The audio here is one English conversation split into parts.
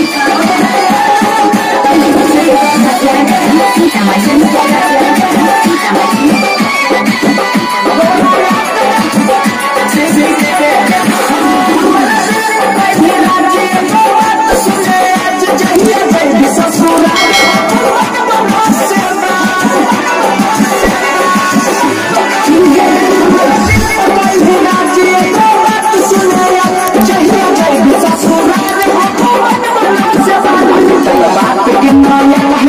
Thank you. I'll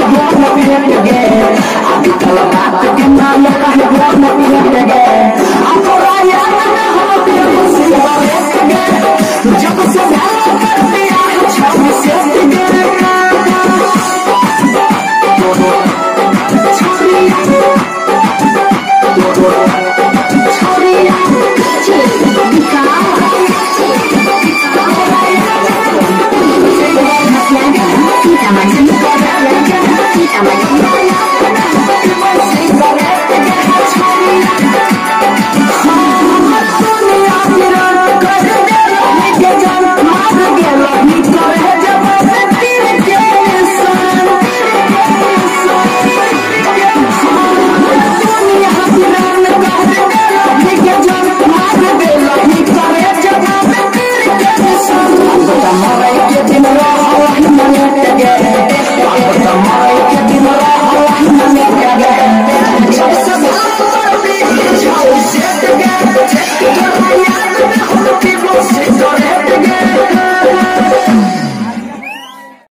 be talking about the